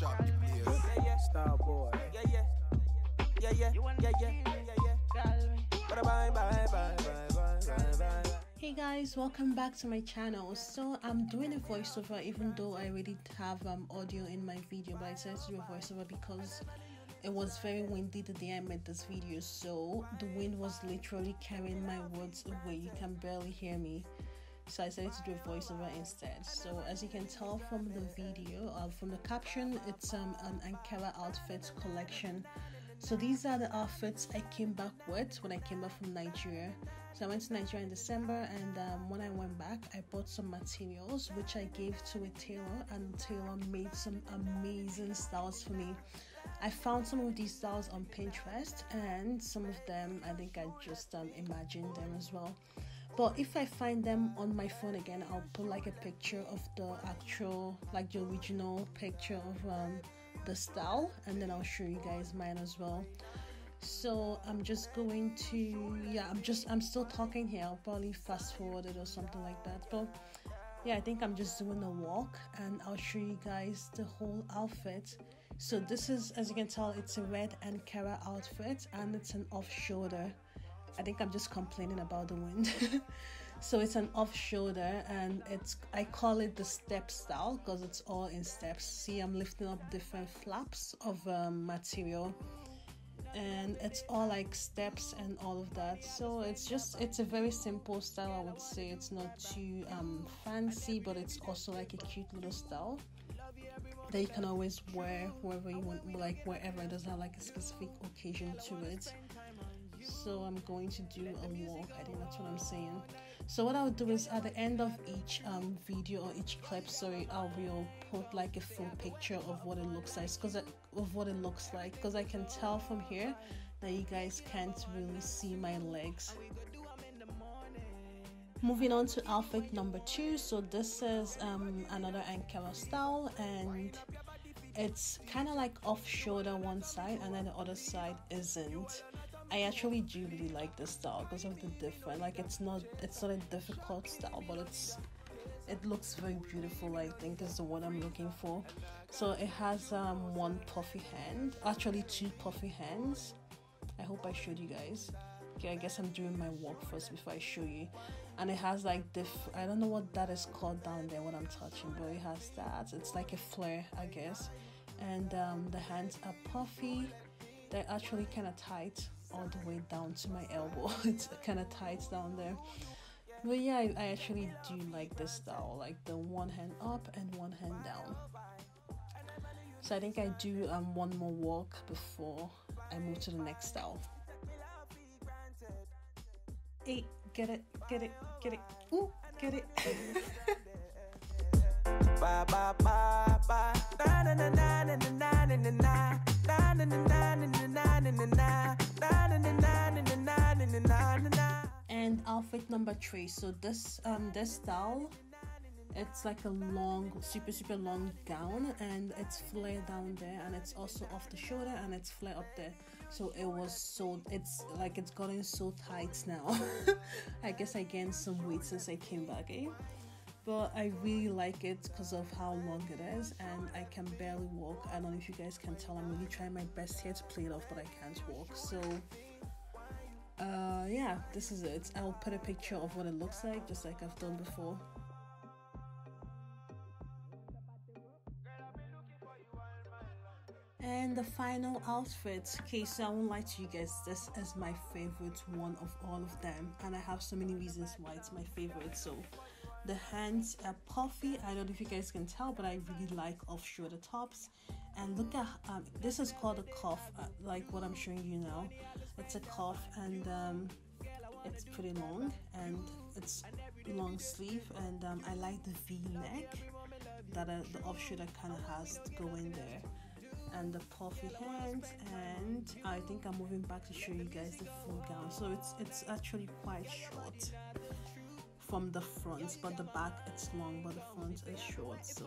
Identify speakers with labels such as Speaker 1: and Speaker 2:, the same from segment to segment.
Speaker 1: Star boy.
Speaker 2: Yeah, yeah. Yeah, yeah. Yeah, yeah. Yeah, yeah. Bye, bye, bye, bye, bye, bye, bye, bye.
Speaker 3: Hey guys, welcome back to my channel. So I'm doing a voiceover even though I already have um, audio in my video, but I decided to do a voiceover because it was very windy the day I made this video. So the wind was literally carrying my words away. You can barely hear me. So I decided to do a voiceover instead. So as you can tell from the video, uh, from the caption, it's um, an Ankara outfit collection so these are the outfits I came back with when I came back from Nigeria. So I went to Nigeria in December, and um, when I went back, I bought some materials which I gave to a tailor, and the tailor made some amazing styles for me. I found some of these styles on Pinterest, and some of them I think I just um, imagined them as well but if i find them on my phone again i'll put like a picture of the actual like the original picture of um, the style and then I'll show you guys mine as well. So I'm just going to yeah I'm just I'm still talking here. I'll probably fast forward it or something like that. But yeah I think I'm just doing a walk and I'll show you guys the whole outfit. So this is as you can tell it's a red Ankara outfit and it's an off shoulder I think I'm just complaining about the wind. so it's an off shoulder and it's I call it the step style because it's all in steps. See, I'm lifting up different flaps of um, material and it's all like steps and all of that so it's just it's a very simple style i would say it's not too um, fancy but it's also like a cute little style that you can always wear wherever you want like wherever it doesn't have like a specific occasion to it so i'm going to do a walk i think that's what i'm saying. So what i'll do is at the end of each um, video or each clip sorry i will put like a full picture of what it looks like because of what it looks like because i can tell from here that you guys can't really see my legs. Moving on to outfit number two. So this is um, another ankara style and it's kind of like off shoulder one side and then the other side isn't I actually do really like this style because of the different like it's not it's not a difficult style but it's it looks very beautiful I think is the word I'm looking for. So it has um, one puffy hand actually two puffy hands. I hope I showed you guys. Okay I guess I'm doing my work first before I show you. And it has like diff I don't know what that is called down there what I'm touching but it has that. It's like a flare I guess. And um, the hands are puffy. They're actually kind of tight all the way down to my elbow. it's kind of tight down there. But yeah, I, I actually do like this style, like the one hand up and one hand down. So I think I do um, one more walk before I move to the next style. Hey, get it, get it, get it. Ooh, get it.
Speaker 2: Ba ba ba
Speaker 3: outfit number three. So this um this style, it's like a long, super super long gown, and it's flare down there, and it's also off the shoulder, and it's flare up there. So it was so it's like it's gotten so tight now. I guess I gained some weight since I came back, eh? but I really like it because of how long it is and I can barely walk. I don't know if you guys can tell, I'm really trying my best here to play it off, but I can't walk. So, uh, yeah, this is it. I'll put a picture of what it looks like, just like I've done before. And the final outfit, okay, so I won't lie to you guys, this is my favorite one of all of them, and I have so many reasons why it's my favorite. So, the hands are puffy. I don't know if you guys can tell, but I really like off shoulder tops. And look at um, this is called a cuff, uh, like what I'm showing you now. It's a cuff, and um, it's pretty long, and it's long sleeve, and um, I like the V neck that uh, the off shoulder kind of has to go in there and the puffy hands and I think I'm moving back to show you guys the full gown so it's it's actually quite short from the front but the back it's long but the front is short so.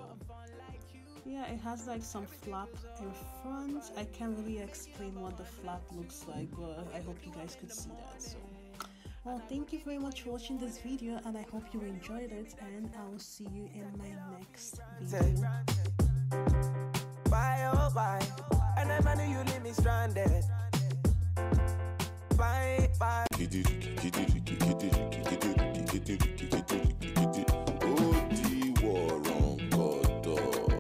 Speaker 3: Yeah it has like some flap in front. I can't really explain what the flap looks like but i hope you guys could see that so. Well thank you very much for watching this video and i hope you enjoyed it and i will see you in my next video.
Speaker 2: Bye oh bye. And i'm
Speaker 1: you leave me stranded. Bye bye do do do do do.